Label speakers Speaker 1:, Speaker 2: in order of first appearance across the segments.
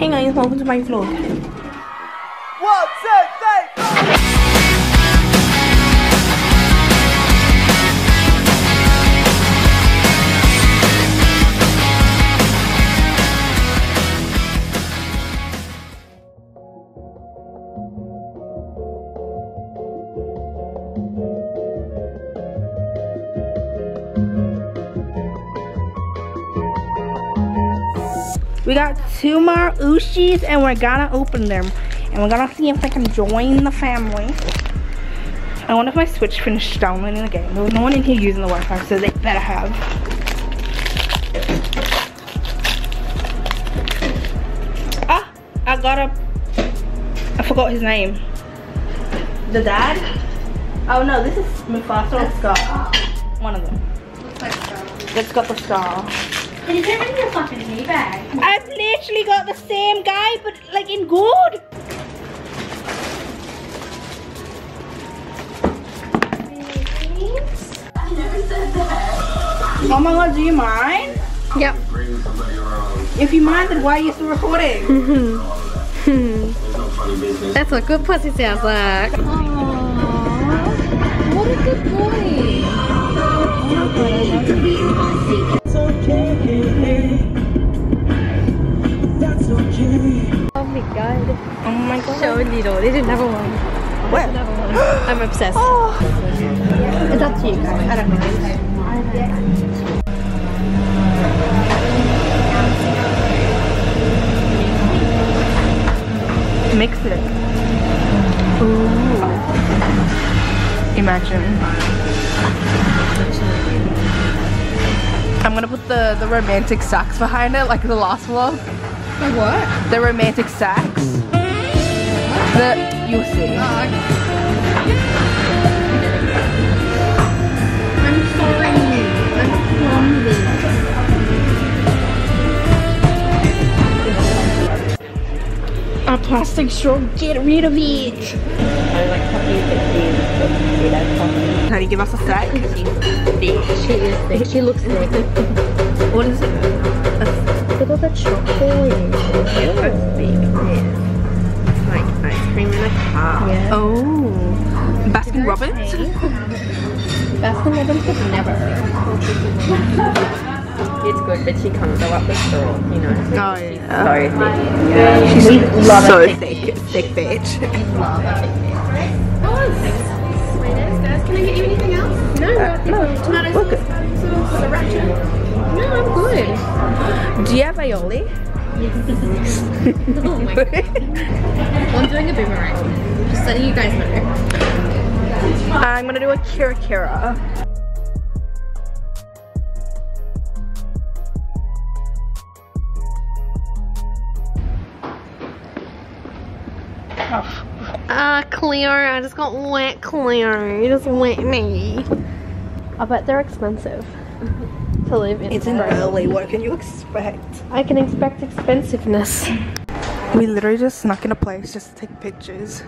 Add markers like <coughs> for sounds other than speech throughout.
Speaker 1: Hey guys, welcome to my vlog.
Speaker 2: One, two,
Speaker 1: We got two more Ooshies and we're gonna open them. And we're gonna see if they can join the family. I wonder if my Switch finished downloading the game. There was no one in here using the Wi-Fi, so they better have. Ah, I got a, I forgot his name. The dad? Oh no, this is Mufasa or Scar. One of them. It's got the star.
Speaker 3: Can you put it your fucking tea bag?
Speaker 1: I've literally got the same guy, but like in gold. Oh my god, do you mind?
Speaker 4: Yep.
Speaker 1: If you mind, then why are you still recording? <laughs>
Speaker 4: That's what good pussy sounds like. Aww. What a good boy. Oh
Speaker 1: oh my god.
Speaker 4: So little. They didn't have one.
Speaker 1: Where?
Speaker 4: Another one. I'm obsessed. <gasps>
Speaker 1: Oh.
Speaker 4: To you guys. I don't know.
Speaker 1: Mix it. Ooh. Imagine. I'm gonna put the, the romantic sax behind it, like the last vlog.
Speaker 4: Like what?
Speaker 1: The romantic sex. The you'll see.
Speaker 4: Oh, I'm sorry. I'm clumsy.
Speaker 1: A plastic straw, get rid of it. Can you give us a sec?
Speaker 4: She is thick. She looks thick.
Speaker 1: What is it?
Speaker 4: Look at the chocolate.
Speaker 5: like ice cream in a cup.
Speaker 4: Yeah.
Speaker 1: Oh. Baskin Robbins?
Speaker 4: Baskin Robbins would never.
Speaker 5: It's good, but she can't go up the straw, you know.
Speaker 1: Oh
Speaker 5: So
Speaker 1: yeah.
Speaker 5: thick.
Speaker 1: She's so thick. Thick bitch.
Speaker 3: guys, can I get you anything else? No, uh,
Speaker 1: No,
Speaker 3: tomatoes,
Speaker 1: we're good. Aioli? <laughs>
Speaker 4: Oh my god. I'm doing a boomerang. Just letting you guys know.
Speaker 1: I'm gonna do a kira kira.
Speaker 4: Ah, Cleo, I just got wet, Cleo. You just wet me. I bet they're expensive to live in.
Speaker 1: It's in early. What can you expect?
Speaker 4: I can expect expensiveness.
Speaker 1: We literally just snuck in a place just to take pictures.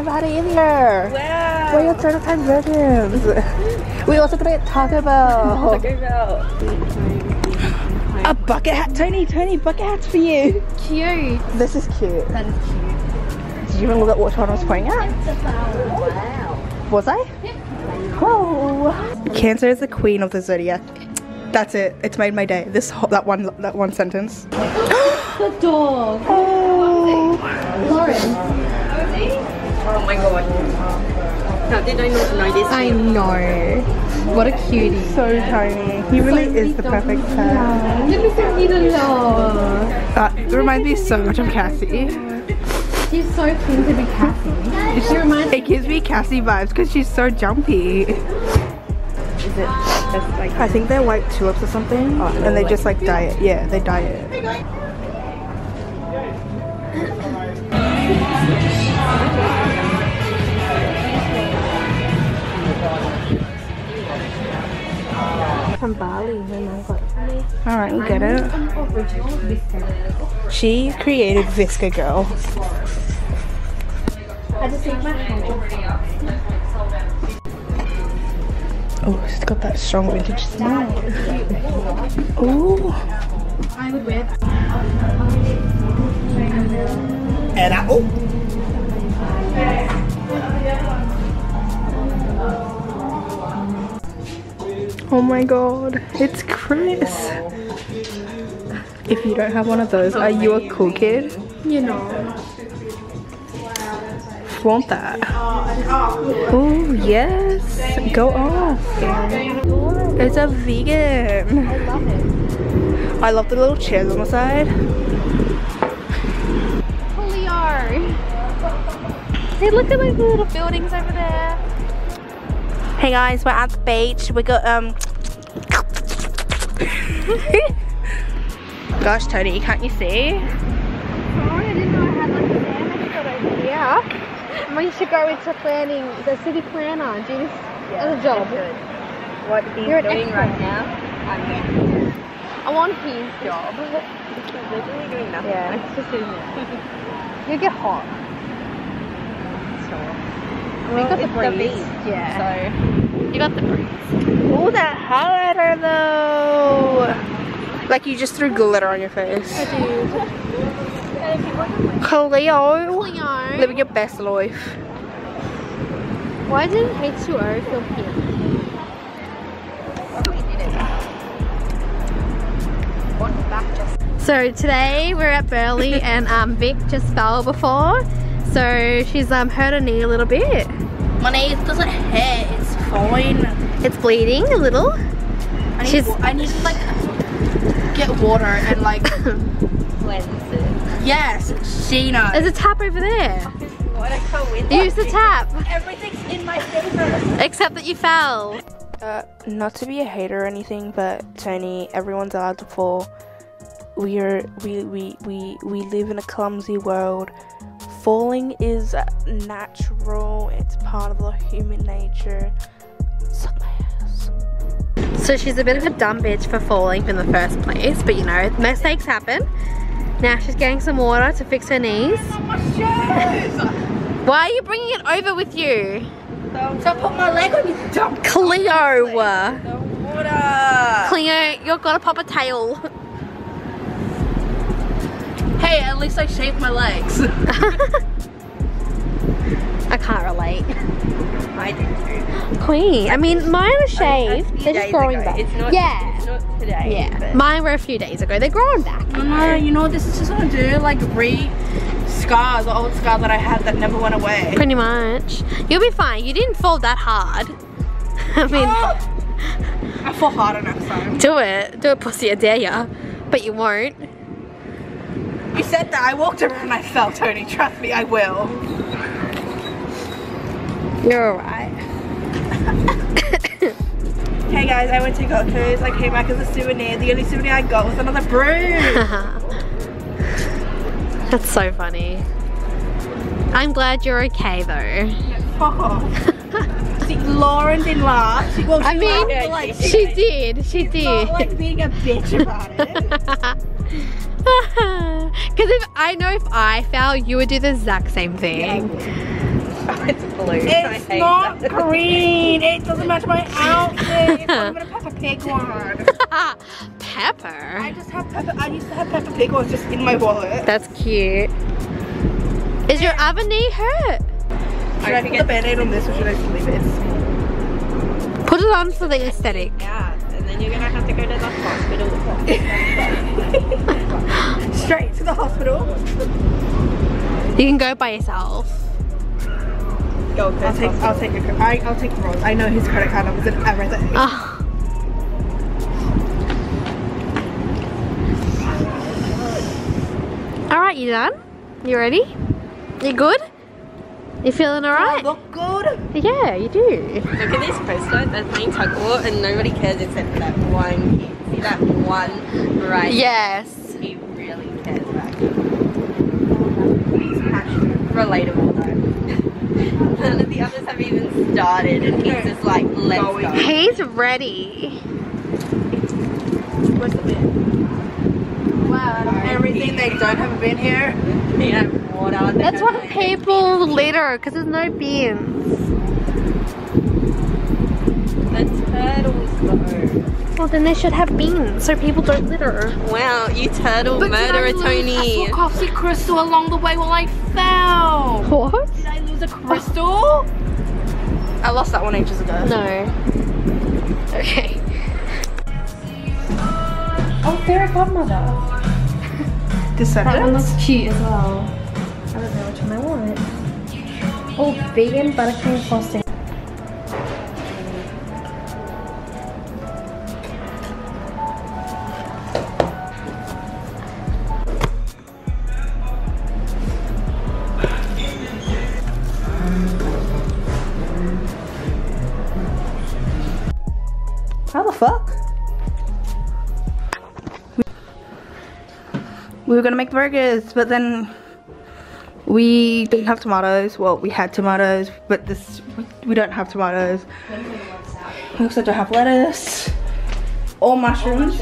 Speaker 5: Either.
Speaker 1: I've never had it either.
Speaker 5: Wow.
Speaker 1: We're your third time virgins. we also gonna get Taco Bell.
Speaker 5: Taco Bell.
Speaker 1: A bucket hat, Tony. Tony, bucket hats for you.
Speaker 4: Cute.
Speaker 1: This is cute.
Speaker 4: That is cute.
Speaker 1: Did you even look at which one I was pointing at?
Speaker 5: Wow.
Speaker 1: Was I? Oh. Cancer is the queen of the zodiac. That's it. It's made my day. This whole, that one that one sentence.
Speaker 4: The dog. <gasps>
Speaker 1: Oh.
Speaker 4: Lauren.
Speaker 5: My god. How did I not know this?
Speaker 4: I know. What a cutie.
Speaker 1: So tiny. He really is the perfect pet. Uh, it reminds me so much of Cassie.
Speaker 4: She's so keen to be Cassie. She reminds
Speaker 1: It gives me Cassie vibes because she's so jumpy.
Speaker 5: Is it just like
Speaker 1: I think they're white tulips or something, and they just like dye it. Yeah, they dye
Speaker 4: from Bali. My mom got
Speaker 1: All right, we get it. She created VSCO Girl.
Speaker 4: I just need my.
Speaker 1: Oh, it's got that strong vintage smell. Ooh.
Speaker 4: I would wear
Speaker 1: And I, oh. Oh my god, it's Chris. If you don't have one of those, are you a cool kid?
Speaker 4: You know.
Speaker 1: Want that? Oh yes, go off. It's a vegan.
Speaker 4: I love it.
Speaker 1: I love the little chairs on the side.
Speaker 4: Hey, look at those little buildings over there.
Speaker 1: Hey guys, we're at the beach. We got um. <laughs> Gosh, Tony, can't you see?
Speaker 4: Sorry, I didn't know I had like a sandwich shop over here. We should go into planning, the city planner, do this as a job.
Speaker 5: what he's
Speaker 4: You're
Speaker 5: doing right now? I'm doing.
Speaker 4: I want his job. <laughs>
Speaker 5: He's literally doing nothing.
Speaker 4: Yeah. <laughs>
Speaker 5: Like, just sitting there.
Speaker 4: You get hot.
Speaker 5: So,
Speaker 4: We got the breeze. Yeah.
Speaker 5: So,
Speaker 4: You got the breeze.
Speaker 1: Oh, that highlighter though. Like you just threw glitter on your face. Cleo,
Speaker 4: Leo.
Speaker 1: living your best life.
Speaker 4: Why didn't H2O feel pink? So today we're at Burleigh <laughs> and um, Vic just fell before. So she's um, hurt her knee a little bit.
Speaker 1: My knee doesn't hurt. It's fine.
Speaker 4: It's bleeding a little.
Speaker 1: I need,
Speaker 4: She's-
Speaker 1: I need to like get water and like <coughs>
Speaker 5: cleanse it.
Speaker 1: yes, she knows.
Speaker 4: There's a tap over there.
Speaker 5: What a.
Speaker 4: Use the tap.
Speaker 1: Everything's in my favor.
Speaker 4: Except that you fell.
Speaker 1: Uh, not to be a hater or anything, but Tony, everyone's allowed to fall. We are we we we we live in a clumsy world. Falling is natural. It's part of the human nature. Suck my ass.
Speaker 4: So she's a bit of a dumb bitch for falling in the first place, but you know, mistakes happen. Now she's getting some water to fix her knees. <laughs> Why are you bringing it over with you?
Speaker 1: So I put my leg on you dumb
Speaker 4: Cleo!
Speaker 1: water.
Speaker 4: Cleo, you've got to pop a tail.
Speaker 1: Hey, at least I shaved my legs. <laughs> <laughs>
Speaker 4: I can't relate.
Speaker 5: I do too.
Speaker 4: Queen, I mean, mine are shaved.
Speaker 5: A
Speaker 4: They're just growing
Speaker 5: ago.
Speaker 4: back.
Speaker 5: It's not,
Speaker 4: yeah.
Speaker 5: It's not today.
Speaker 4: Yeah,
Speaker 5: but-
Speaker 4: mine were a few days ago. They're growing back.
Speaker 1: No, you know what this is just gonna do? Like re scars, the old scar that I had that never went away.
Speaker 4: Pretty much. You'll be fine. You didn't fall that hard. <laughs> I mean, <gasps>
Speaker 1: I fall harder next time.
Speaker 4: do it. Do it, pussy. I dare ya. But you won't.
Speaker 1: You said that I walked around fell, Tony. Trust me, I will.
Speaker 4: You're alright. <coughs>
Speaker 1: Hey guys, I went to Goko's. I came back as a souvenir. The only souvenir I got was another broom. <laughs>
Speaker 4: That's so funny. I'm glad you're okay though.
Speaker 1: Fuck off. <laughs> See, Lauren didn't laugh. She, well, she
Speaker 4: I mean,
Speaker 1: like,
Speaker 4: she did. She
Speaker 1: not
Speaker 4: did.
Speaker 1: like being a bitch about it. <laughs> <laughs>
Speaker 4: Because if I know if I fell, you would do the exact same thing.
Speaker 5: it's blue. I
Speaker 1: It's
Speaker 5: hate
Speaker 1: not
Speaker 5: that. <laughs>
Speaker 1: green. It doesn't match my outfit. It's not even a Peppa Pig one. <laughs> I
Speaker 4: Pepper.
Speaker 1: just have pepper. I used to have Peppa Pig ones just in my wallet.
Speaker 4: That's cute. Is your other knee hurt?
Speaker 1: Should I put the band-aid on this or should I just leave it?
Speaker 4: Put it on for the aesthetic.
Speaker 5: Yeah, and then you're gonna have to go to the hospital.
Speaker 1: Straight to the hospital.
Speaker 4: You can go by yourself.
Speaker 5: Gold
Speaker 1: I'll take
Speaker 5: Hospital.
Speaker 1: I'll take your I, I'll take Rose. I know his credit card numbers and everything.
Speaker 4: Ah. Alright, you done? You ready? You good? You feeling alright?
Speaker 1: Look good.
Speaker 4: Yeah, you do.
Speaker 5: Look at this poster. They're playing tug of war and nobody cares except for that one kid. See that one right?
Speaker 4: Yes.
Speaker 5: He really cares about you. He's passionate. Relatable though. <laughs> None of the others have even started and he's just like, let's go.
Speaker 4: He's ready.
Speaker 1: Where's the?
Speaker 4: Wow.
Speaker 1: Everything they don't have a bin here.
Speaker 5: They have water. they
Speaker 4: That's
Speaker 5: have
Speaker 4: why people litter, because there's no bins.
Speaker 5: The turtles though.
Speaker 4: Well, then they should have beans so people don't litter.
Speaker 5: Wow, you turtle murderer, Tony.
Speaker 1: coffee crystal along the way while I fell.
Speaker 4: What?
Speaker 1: Did I lose a crystal? I lost that one ages ago.
Speaker 4: No. Okay.
Speaker 3: Oh, fairy godmother. That one looks cute as well. I don't know which one I want. Oh, vegan buttercream frosting.
Speaker 1: Were gonna make burgers, but then we didn't have tomatoes. Well, we had tomatoes, but this we don't have tomatoes. We also don't have lettuce or mushrooms,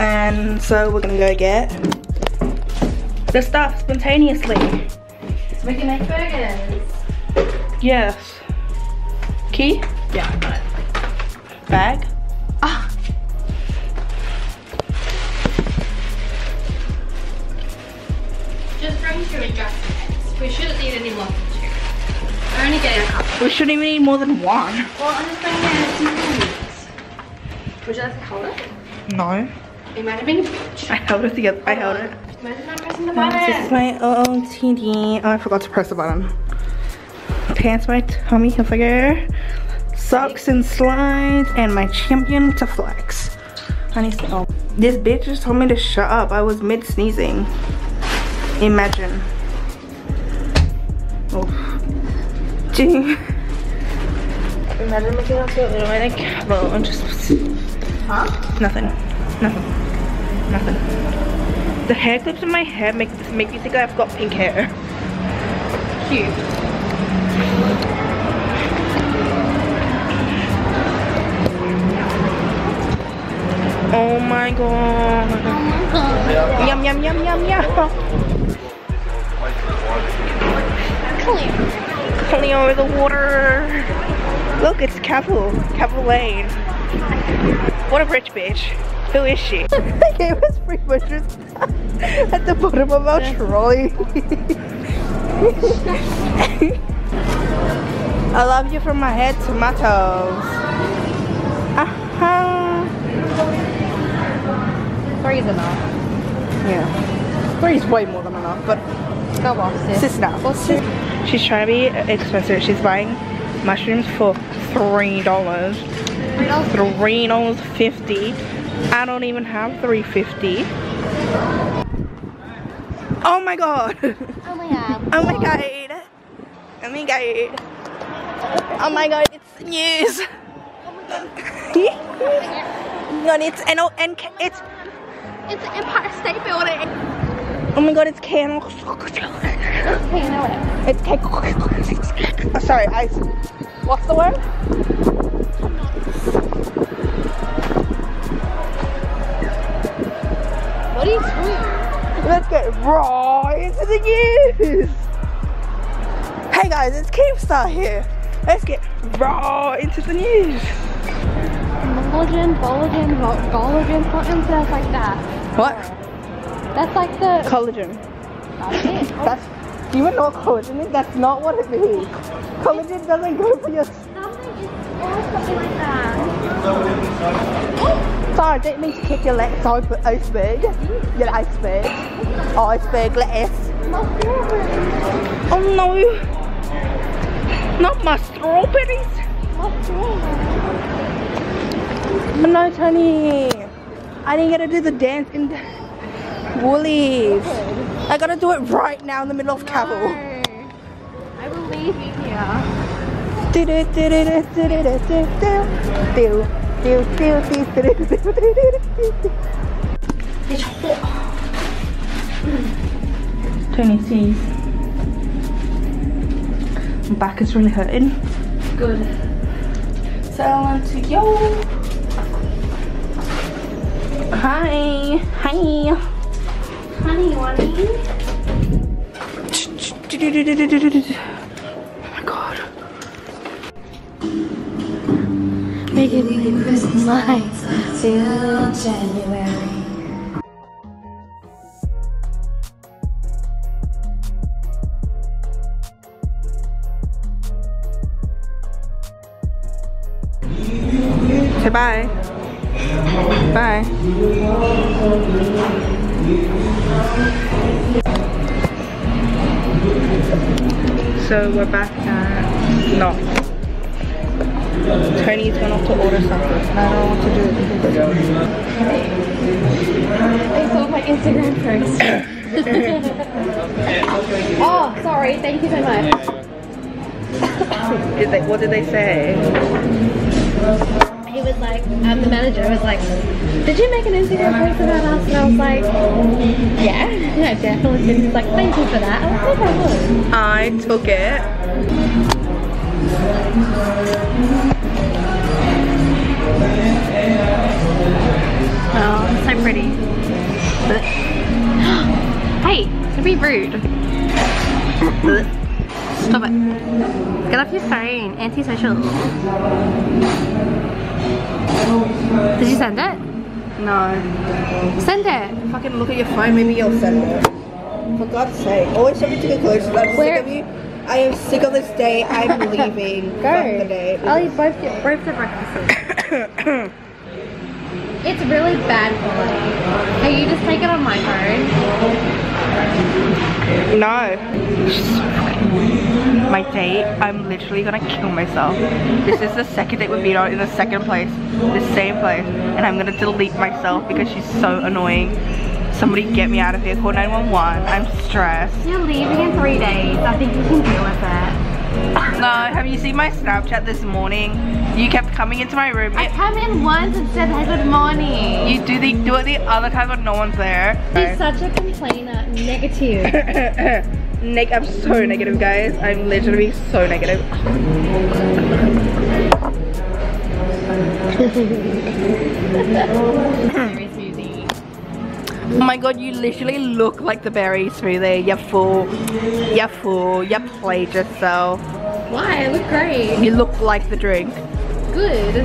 Speaker 1: and so we're gonna go get the stuff spontaneously.
Speaker 3: We can make burgers.
Speaker 1: Yes. Key?
Speaker 5: Yeah, I got it.
Speaker 1: Bag?
Speaker 3: Need any more than two. We're only getting a couple.
Speaker 1: We shouldn't even need more than one.
Speaker 3: Well, I'm just bringing in two things. Would you like to hold it?
Speaker 1: No.
Speaker 3: Imagine being a bitch.
Speaker 1: I held it together. I held it.
Speaker 3: Imagine not pressing the
Speaker 1: This is
Speaker 3: button.
Speaker 1: my OOTD. Oh, I forgot to press the button. Pants my tummy figure. Socks and slides. And my champion to flex. I need to, oh. This bitch just told me to shut up. I was mid sneezing. Imagine. Oh. Gee. Imagine looking out the like well and cava. I'm just Huh? Nothing. Nothing. Nothing. The hair clips in my hair make make me think I've got pink hair.
Speaker 3: Cute.
Speaker 1: Oh my god. Yum yum yum yum yum. Clean over the water. Look, it's Cavill. Cavill Lane. What a rich bitch. Who is she? they gave us free butchers at the bottom of our trolley. <laughs> I love you from my head to my toes. Uh-huh.
Speaker 3: Three's enough.
Speaker 1: Yeah. Three is way more than enough, but
Speaker 3: Go off, sis.
Speaker 1: sis now. She's trying to be expensive. She's buying mushrooms for three dollars. Three dollars fifty. I don't even have three fifty. Oh my god. <laughs>
Speaker 4: Oh my god.
Speaker 1: Oh my god. Oh my god. Oh my god, it's news. Oh <laughs> no, it's and oh, it's
Speaker 4: It's the Empire State Building.
Speaker 1: Oh my god, it's can. Oh, it's can. Oh, sorry, I. What's the word?
Speaker 4: What are you doing?
Speaker 1: Let's get right into the news. Hey guys, it's Keemstar here. Let's get right into the news.
Speaker 4: Collagen, collagen, collagen, something stuff like that.
Speaker 1: What?
Speaker 4: That's like the.
Speaker 1: Collagen.
Speaker 4: That's it. <laughs>
Speaker 1: That's. Do you even know what collagen is? That's not what it means. Collagen doesn't go for your.
Speaker 4: Something is something like that. <gasps>
Speaker 1: Sorry, I didn't mean to kick your legs. Sorry, but iceberg. Your iceberg. Oh, iceberg lettuce. Oh no. Not my strawberries. No, Tony. I didn't get to do the dance in Woolies. I gotta do it right now in the middle of Cavill. No.
Speaker 4: I will leave you here.
Speaker 1: It's hot. Tony sees. My back is really hurting.
Speaker 4: Good.
Speaker 1: So I want to yo. Hi. Hi.
Speaker 4: Honey, honey.
Speaker 1: Oh my god.
Speaker 4: Make it like Christmas lights till January.
Speaker 1: Say bye. Bye. So we're back at no. Tony's gone off to order something and I don't know what to do. It.
Speaker 4: I saw my Instagram first. <laughs> oh, sorry. Thank you so much.
Speaker 1: Did they, what did they say?
Speaker 4: He was like, um, the manager was like, did you make an Instagram post about us? And I was like, yeah, yeah, definitely. did." He's like, thank you for that. I was like, okay,
Speaker 1: I took it.
Speaker 4: Oh, it's so pretty. <gasps> hey, don't be rude. <coughs> Stop it. Get off your phone. Antisocial. Did you send it?
Speaker 1: No.
Speaker 4: Send it.
Speaker 1: Fucking look at your phone, maybe you'll send it. For God's sake. Always show me to conclusions. I'm
Speaker 4: Where-
Speaker 1: sick of you. I am sick of this day. I'm <laughs> leaving. Fuck the day.
Speaker 4: I'll eat both your, both the breakfasts. <coughs> it's really bad quality. Hey, you just take it on my phone.
Speaker 1: No. My date, I'm literally gonna kill myself. This is the second date been on in the second place, the same place, and I'm gonna delete myself because she's so annoying. Somebody get me out of here, call 911. I'm stressed.
Speaker 4: You're leaving in three days. I think you can deal with it.
Speaker 1: No, have you seen my Snapchat this morning? You kept coming into my room.
Speaker 4: I come in once and said hey, good morning.
Speaker 1: You do the do it the other time when no one's there.
Speaker 4: She's such a complainer. Negative. <laughs>
Speaker 1: Nick, I'm so negative, guys. I'm literally so negative. <laughs> Oh my god, you literally look like the berry smoothie. You fool. You fool. You played yourself.
Speaker 4: Why? I look great.
Speaker 1: You look like the drink.
Speaker 4: Good.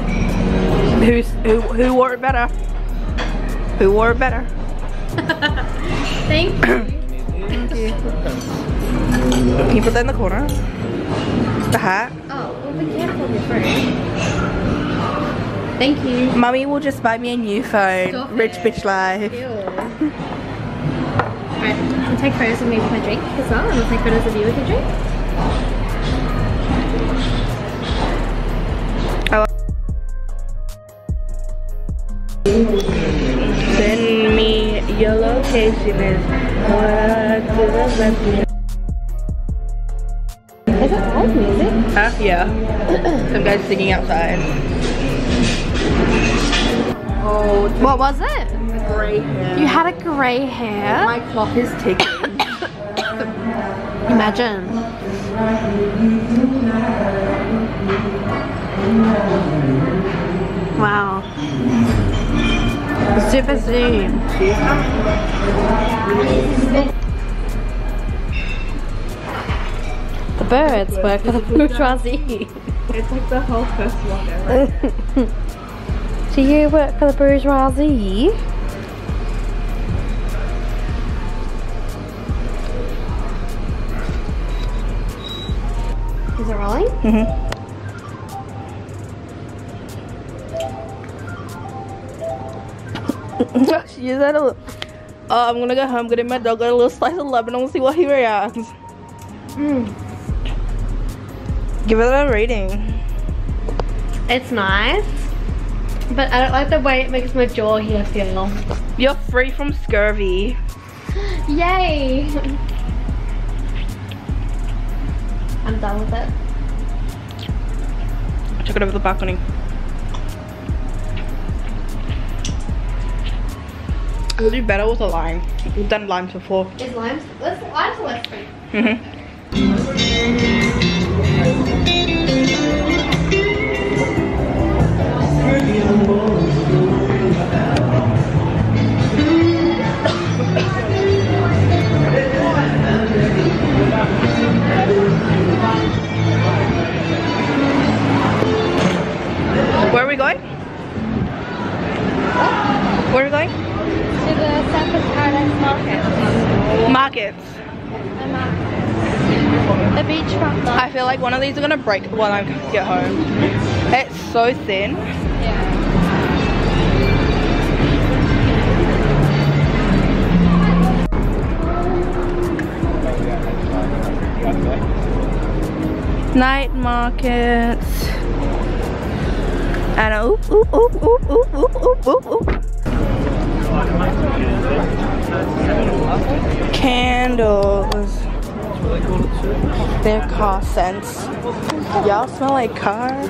Speaker 1: Who's who who wore it better? Who wore it better? <laughs> <coughs>
Speaker 4: Thank you.
Speaker 1: Can you put that in the corner? The hat.
Speaker 4: Oh, well, be careful of your. Thank you.
Speaker 1: Mummy will just buy me a new phone.
Speaker 4: Stop
Speaker 1: Rich
Speaker 4: it.
Speaker 1: bitch life.
Speaker 4: Ew. Alright, I'll take photos of me with my drink as well, and I'll take photos of you with your drink.
Speaker 1: Send me your location is uh, to the left.
Speaker 4: Is that live music?
Speaker 1: Huh? Yeah. <clears throat> Some guys singing outside. Oh,
Speaker 4: What was it?
Speaker 1: Gray hair.
Speaker 4: You had a grey hair?
Speaker 1: My clock is ticking.
Speaker 4: Imagine. Wow. Super zoom. The birds work for the bourgeoisie.
Speaker 1: it's like the whole first one ever. <laughs>
Speaker 4: Do you work for the bourgeoisie? Rolling?
Speaker 1: Mm-hmm. she is at a. Oh, I'm gonna go home, get in my dog, get a little slice of lemon, and we'll see what he reacts.
Speaker 4: Mm.
Speaker 1: Give it a rating.
Speaker 4: It's nice, but I don't like the way it makes my jaw here feel.
Speaker 1: You're free from scurvy. <gasps>
Speaker 4: Yay! <laughs> I'm done with it.
Speaker 1: It over the balcony. We'll do better with a lime. We've done limes before.
Speaker 4: Is limes? Let's limes less.
Speaker 1: Mm-hmm. Break when I get home. It's so thin.
Speaker 4: Yeah.
Speaker 1: Night markets. And a oop, oop, oop, oop, oop, oop, oop, oop, oop. Candles. They're car scents. Y'all smell like cars?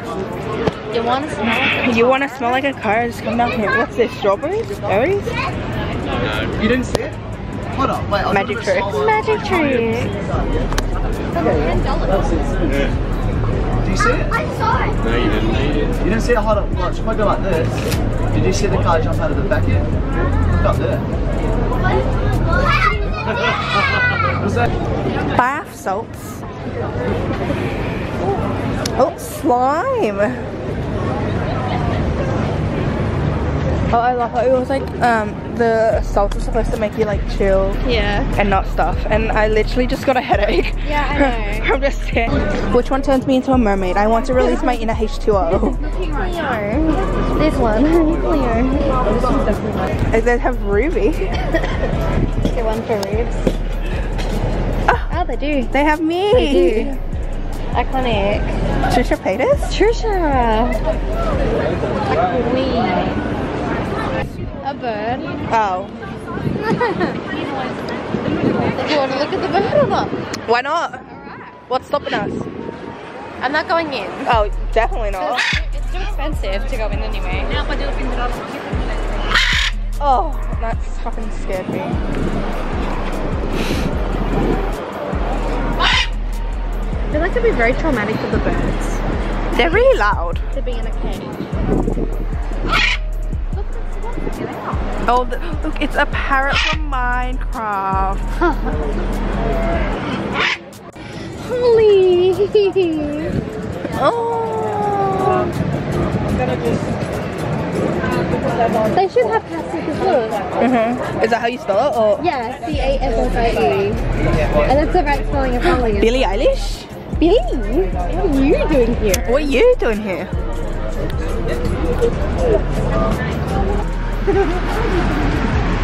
Speaker 4: You want to smell
Speaker 1: You want to smell like a car? Just come down here. What's this? Strawberries? Berries? No.
Speaker 2: You didn't see it? Hold on, wait. I'll
Speaker 1: Magic
Speaker 2: do a
Speaker 1: trick.
Speaker 4: Magic trick.
Speaker 2: Do you see it? I saw it.
Speaker 6: No, you didn't. See it.
Speaker 2: You didn't see it? Hold on, watch. If I go like this, did you see the car jump out of the back here? Look up there. <laughs> What's that?
Speaker 1: Bath salts. Oh, slime. Oh, I love it. It was like um, the salt was supposed to make you like chill
Speaker 4: Yeah.
Speaker 1: and not stuff, and I literally just got a headache.
Speaker 4: Yeah, I know.
Speaker 1: I'm just saying. Which one turns me into a mermaid? I want to release my inner H2O.
Speaker 4: Leo. This one. <laughs> Leo.
Speaker 1: Does it have ruby? <laughs>
Speaker 4: Get one for ribs. Oh, they do.
Speaker 1: They have me.
Speaker 4: They do. Iconic.
Speaker 1: Trisha Paytas?
Speaker 4: Trisha. A queen. A bird.
Speaker 1: Oh,
Speaker 4: Do <laughs> you want to look at the bird or not?
Speaker 1: why not? What's stopping us?
Speaker 4: I'm not going in.
Speaker 1: Oh, definitely not.
Speaker 4: It's too expensive to go in anyway.
Speaker 1: Oh, that's fucking scared me.
Speaker 4: I feel like it'd be very traumatic for the birds
Speaker 1: They're really loud.
Speaker 4: to be in a cage.
Speaker 1: Oh, the, look, it's a parrot from Minecraft.
Speaker 4: Holy.
Speaker 1: Oh.
Speaker 4: They should have Cassie as well.
Speaker 1: hmm Is that how you spell it? Or
Speaker 4: Yeah, C A S S I E. And that's the right spelling of Holly.
Speaker 1: Billie Eilish?
Speaker 4: Billy, what are you doing here?
Speaker 1: What are you doing here?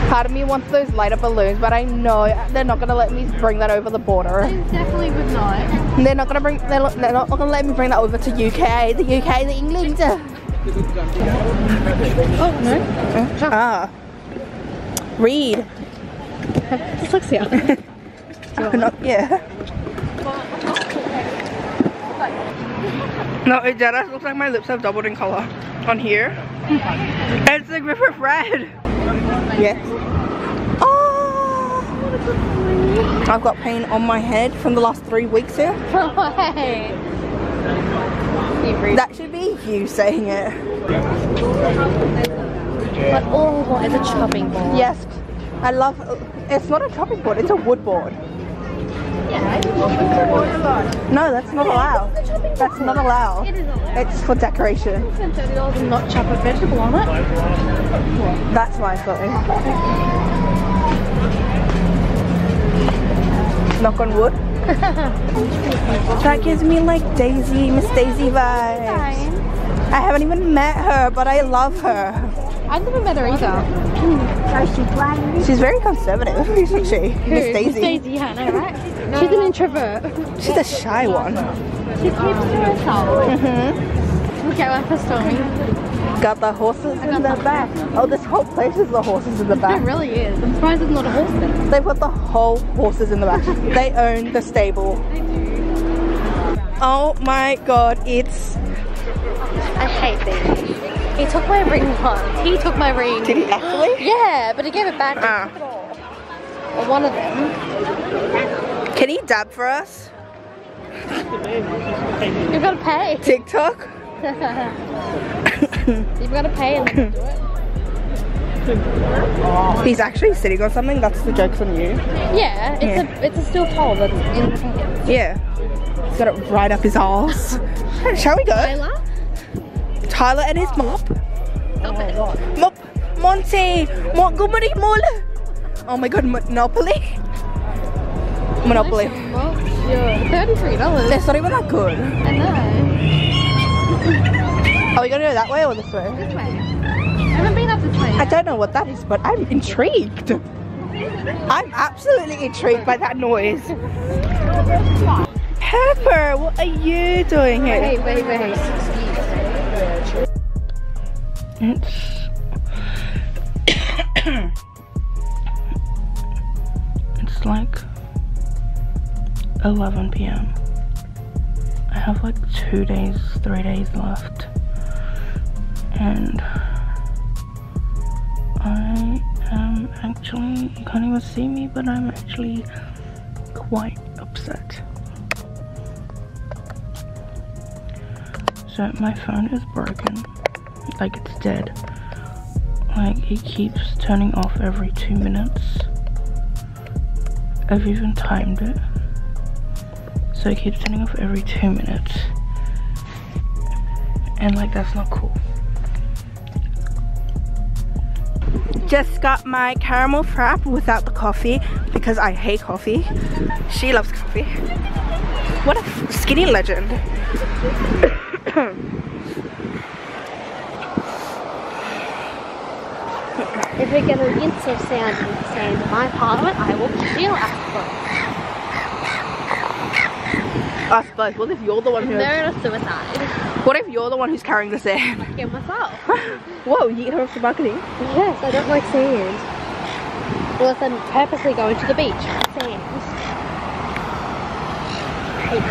Speaker 1: Part of me wants those light up balloons, but I know they're not gonna let me bring that over the border.
Speaker 4: Definitely would not.
Speaker 1: They're not gonna bring. They're not, they're not gonna let me bring that over to UK. The UK, the England.
Speaker 4: Oh, no.
Speaker 1: Ah. Read.
Speaker 4: Dyslexia. <laughs>
Speaker 1: not, yeah. No, it does looks like my lips have doubled in color on here. it's like river red. Yes. Oh! I've got pain on my head from the last three weeks here. <laughs>
Speaker 4: Hey.
Speaker 1: That should be you saying it.
Speaker 4: But oh, all I want is a chopping board.
Speaker 1: Yes. I love it's not a chopping board, it's a wood board. No, that's not allowed. That's not allowed.
Speaker 4: It is
Speaker 1: for decoration.
Speaker 4: Spend thirty dollars and not chop a vegetable on it.
Speaker 1: That's my thing. Knock on wood. <laughs> that gives me like Daisy, Miss Daisy vibes. I haven't even met her, but I love her.
Speaker 4: I've never met her either.
Speaker 1: She's very conservative, <laughs> isn't she? Miss Daisy.
Speaker 4: Daisy, yeah, I know, right? She's an introvert.
Speaker 1: She's a shy one.
Speaker 4: She keeps to herself.
Speaker 1: Mm-hmm.
Speaker 4: Okay, one for Stormy.
Speaker 1: Got the horses in the back. Oh, this whole place is the horses in the back.
Speaker 4: It really is. I'm surprised there's not a horse there.
Speaker 1: They put the whole horses in the back. they own the stable. Oh my god, it's...
Speaker 4: I hate these. He took my ring once. He took my ring.
Speaker 1: Did he actually?
Speaker 4: Yeah, but he gave it back. Or one of them.
Speaker 1: Can he dab for us?
Speaker 4: You've got to pay. <laughs>
Speaker 1: TikTok?
Speaker 4: You've got to pay and do it.
Speaker 1: He's actually sitting on something. That's the joke's on you.
Speaker 4: Yeah, it's
Speaker 1: Yeah.
Speaker 4: a it's a steel pole that's in the pocket.
Speaker 1: Yeah. He's got it right up his arse. <laughs> Shall we go?
Speaker 4: Tyler?
Speaker 1: Tyler and his oh. mop.
Speaker 4: Stop it.
Speaker 1: Mop. Monty. Montgomery Mall. Oh my god, oh Monopoly. Monopoly.
Speaker 4: Eh, yeah, thirty-three dollars.
Speaker 1: It's not even that good.
Speaker 4: I know.
Speaker 1: Are we gonna go that way or this way?
Speaker 4: This way. I haven't been up this way.
Speaker 1: I don't know what that is, but I'm intrigued. I'm absolutely intrigued by that noise. Pepper, what are you doing here?
Speaker 4: Wait, wait, wait.
Speaker 1: It's <coughs> it's like 11 p.m. I have like two days, three days left, and I am actually. You can't even see me, but I'm actually quite upset. So my phone is broken like it's dead. Like it keeps turning off every two minutes. I've even timed it. So it keeps turning off every two minutes. And like that's not cool. Just got my caramel frap without the coffee because I hate coffee. She loves coffee. What a f- skinny legend.
Speaker 4: If we get an inch of sound sand in my apartment, I will kill Aspen.
Speaker 1: I suppose. What if you're the one who?
Speaker 4: Murder suicide.
Speaker 1: What if you're the one who's carrying the sand? <laughs>
Speaker 4: Kill myself. <laughs>
Speaker 1: Whoa, you get her off the balcony.
Speaker 4: Yes, I don't like sand. Unless I'm purposely going to the beach. Sand. Hate it.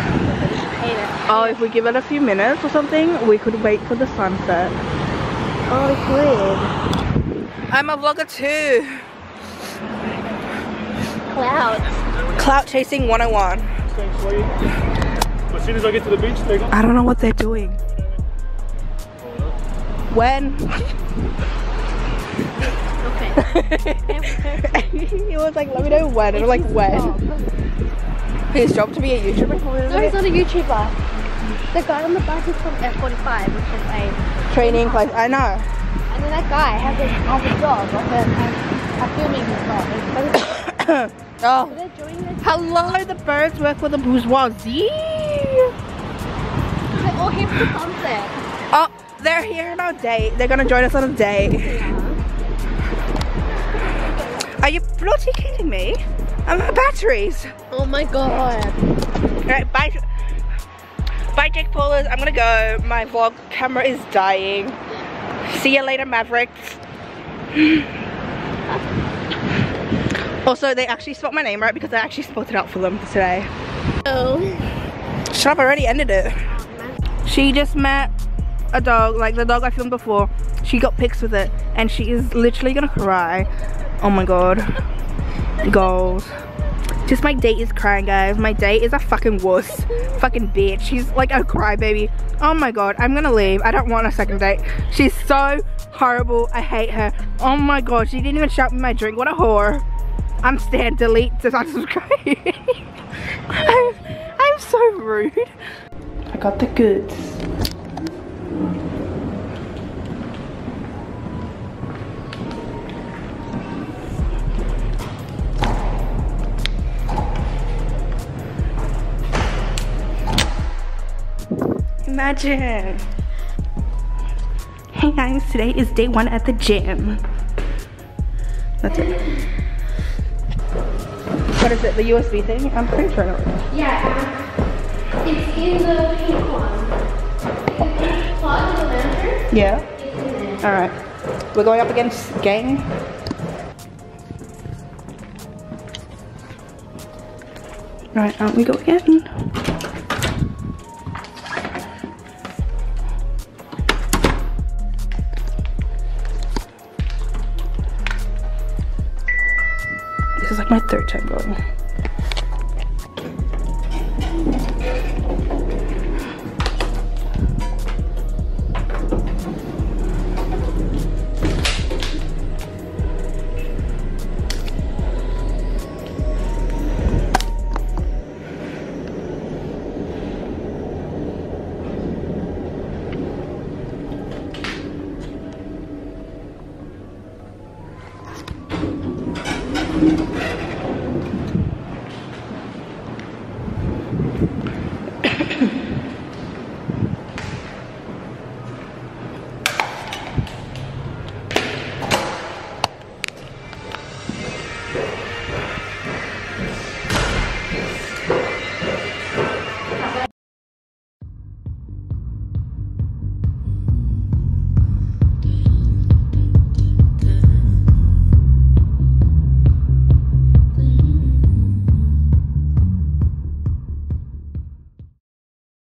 Speaker 4: Hate it.
Speaker 1: Oh, if we give it a few minutes or something, we could wait for the sunset.
Speaker 4: Oh, we could.
Speaker 1: I'm a vlogger too.
Speaker 4: Clouds.
Speaker 1: Clout chasing 101.
Speaker 6: Thanks, As soon as I get to the beach, take off.
Speaker 1: I don't know what they're doing. When? Okay. <laughs> He was like, let me know when. And I'm like, when? His job to be a YouTuber?
Speaker 4: No, he's not a YouTuber. The guy on the bus is from F45, which is a
Speaker 1: Training place. I know.
Speaker 4: And then that guy has a, has a job, like a, a, a filming job. <coughs>
Speaker 1: oh.
Speaker 4: They're doing this.
Speaker 1: Hello, the birds work for the bourgeoisie.
Speaker 4: They're all here for the sunset.
Speaker 1: Oh, they're here on our date. They're gonna join us on a date. Are you bloody kidding me? I'm out of batteries.
Speaker 4: Oh my god.
Speaker 1: Alright, bye. Bye, Jake Paulers. I'm gonna go. My vlog camera is dying. See you later, Mavericks. <sighs> also, they actually spelled my name right because I actually spelled it out for them today.
Speaker 4: Oh.
Speaker 1: Shut up, already ended it. She just met a dog, like the dog I filmed before. She got pics with it and she is literally gonna cry. Oh my god. Goals. Just my date is crying, guys. My date is a fucking wuss. Fucking bitch. She's like a crybaby. Oh my god, I'm gonna leave. I don't want a second date. She's so horrible. I hate her. Oh my god, she didn't even shout me my drink. What a whore. I'm stand delete unsubscribe. <laughs> I'm, so rude. I got the goods. Imagine. Hey guys, today is day one at the gym. That's it. What is it? The USB thing? I'm pretty sure I know what it is.
Speaker 4: Yeah, it's in the pink one. The plug the.
Speaker 1: Yeah. All right. We're going up against gang. Right, aren't we go again.